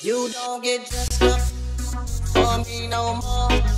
You don't get dressed up for me no more.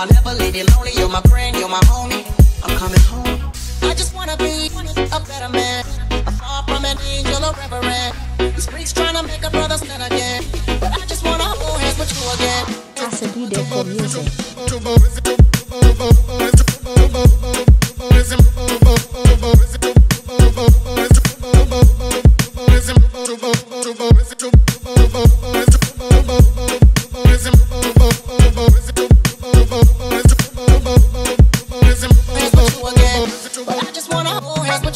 I'll never leave you lonely. You're my friend, you're my homie. I'm coming home. I just wanna be a better man. Far from an angel or reverend. This freaks trying to make a brother sin again. But I just wanna hold hands with you again. I said, "He did for music. I just wanna hold hands.